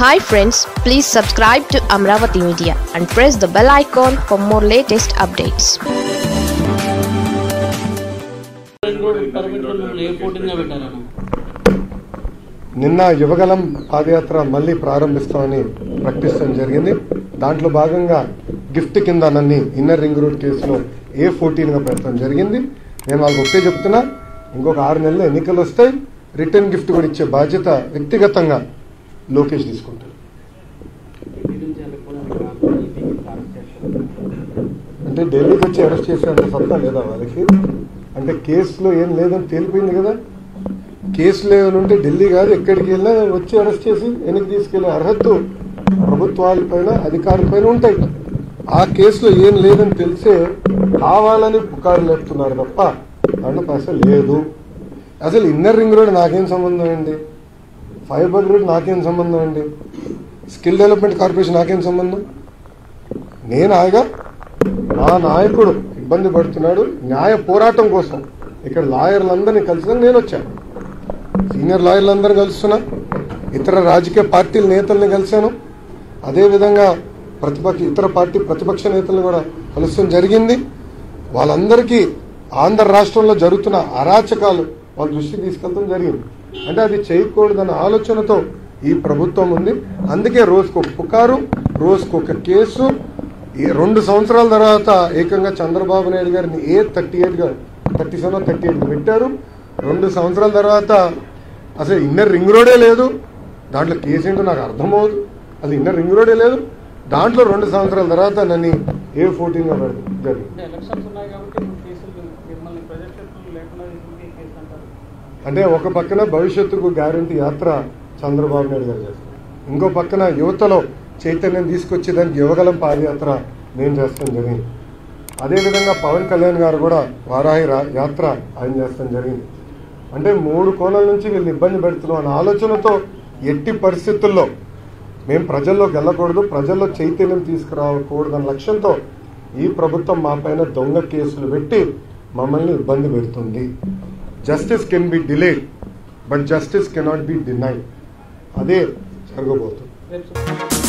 Hi friends please subscribe to Amaravati media and press the bell icon for more latest updates నిన్న యువగలం పాదయాత్ర మళ్ళీ ప్రారంభిస్తామని ప్రకటించడం జరిగింది. దాంట్లో భాగంగా గిఫ్ట్ కింద నన్ను ఇన్నర్ రింగ్ రోడ్ కేసులో ఏ ఫోర్టీన్గా పెట్టడం జరిగింది. నేను వాళ్ళకి ఒకటే చెప్తున్నా ఇంకొక ఆరు నెలలు ఎన్నికలు వస్తాయి. రిటర్న్ గిఫ్ట్ కూడా ఇచ్చే బాధ్యత వ్యక్తిగతంగా లోకేష్ తీసుకుంటాడు. అంటే ఢిల్లీకి వచ్చి అరెస్ట్ చేసేంత సత్తా లేదా వాళ్ళకి? అంటే కేసులో ఏం లేదని తేలిపోయింది కదా. కేసులు ఏమైనా ఉంటే ఢిల్లీ కాదు ఎక్కడికి వెళ్ళినా వచ్చి అరెస్ట్ చేసి వెనక్కి తీసుకెళ్ళే అర్హత ప్రభుత్వాలపైన అధికారులపైన ఉంటాయి. ఆ కేసులో ఏం లేదని తెలిసే కావాలని పుకారు లేపుతున్నారు తప్ప దాంట్లో అసలు లేదు. అసలు ఇన్నర్ రింగ్ రోడ్ నాకేం సంబంధం అండి ఫైబర్ రోడ్ నాకేం సంబంధం అండి? స్కిల్ డెవలప్మెంట్ కార్పొరేషన్ నాకేం సంబంధం? నేను ఆగా నా నాయకుడు ఇబ్బంది పడుతున్నాడు న్యాయ పోరాటం కోసం. ఇక్కడ లాయర్లందరినీ కలిసి నేను వచ్చాను సీనియర్ లాయర్లందరూ కలుస్తున్నా. ఇతర రాజకీయ పార్టీల నేతల్ని కలిశాను. అదేవిధంగా ప్రతిపక్ష ఇతర పార్టీ ప్రతిపక్ష నేతలను కూడా కలుస్తాం. జరిగింది. వాళ్ళందరికీ ఆంధ్ర రాష్ట్రంలో జరుగుతున్న అరాచకాలు వాళ్ళ దృష్టికి తీసుకెళ్తాం జరిగింది. అంటే అది చేయకూడదన్న ఆలోచనతో ఈ ప్రభుత్వం ఉంది. అందుకే రోజుకు ఒక పుకారు రోజుకు ఒక కేసు. ఈ రెండు సంవత్సరాల తర్వాత ఏకంగా చంద్రబాబు నాయుడు గారిని ఏ థర్టీ ఎయిట్గా థర్టీ సెవెన్ థర్టీ ఎయిట్ పెట్టారు. రెండు సంవత్సరాల తర్వాత అసలు ఇన్నర్ రింగ్ రోడే లేదు. దాంట్లో కేసు ఏంటో నాకు అర్థమవుదు. అసలు ఇన్నర్ రింగ్ రోడే లేదు. దాంట్లో రెండు సంవత్సరాల తర్వాత నన్ను ఏ ఫోర్టీన్గా జరిగింది అంటే ఒక పక్కన భవిష్యత్తుకు గ్యారంటీ యాత్ర చంద్రబాబు నాయుడు గారు చేస్తారు. ఇంకో పక్కన యువతలో చైతన్యం తీసుకొచ్చేదానికి యువగలం పాదయాత్ర నేను చేస్తాం జరిగింది. అదేవిధంగా పవన్ కళ్యాణ్ గారు కూడా వారాహి రా- యాత్ర ఆయన చేస్తాం జరిగింది. అంటే మూడు కోణాల నుంచి వీళ్ళు ఇబ్బంది పెడుతున్నాం అనే ఆలోచనతో ఎట్టి పరిస్థితుల్లో మేము ప్రజల్లోకి వెళ్ళకూడదు ప్రజల్లో చైతన్యం తీసుకురాకూడదు అనే లక్ష్యంతో ఈ ప్రభుత్వం మా పైన దొంగ కేసులు పెట్టి మమ్మల్ని ఇబ్బంది పెడుతుంది. justice can be delayed, but justice cannot be denied. Adir, Jargo Bhattu. Thank.